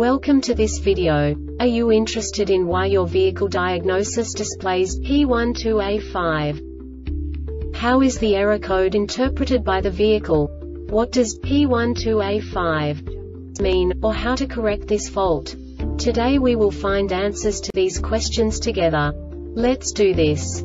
Welcome to this video. Are you interested in why your vehicle diagnosis displays P12A5? How is the error code interpreted by the vehicle? What does P12A5 mean, or how to correct this fault? Today we will find answers to these questions together. Let's do this.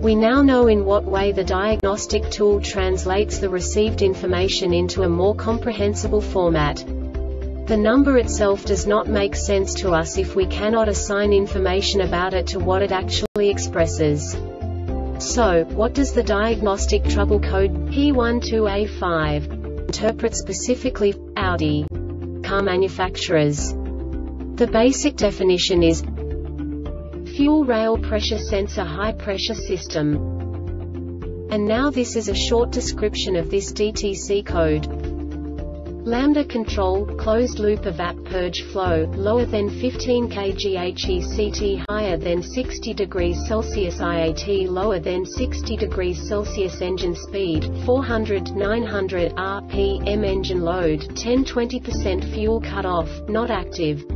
We now know in what way the diagnostic tool translates the received information into a more comprehensible format. The number itself does not make sense to us if we cannot assign information about it to what it actually expresses. So, what does the diagnostic trouble code P12A5 interpret specifically Audi car manufacturers? The basic definition is Fuel rail pressure sensor high pressure system. And now this is a short description of this DTC code. Lambda control, closed loop evap purge flow, lower than 15 kg higher than 60 degrees Celsius IAT lower than 60 degrees Celsius engine speed, 400 900 rpm engine load 10-20% fuel cut off, not active.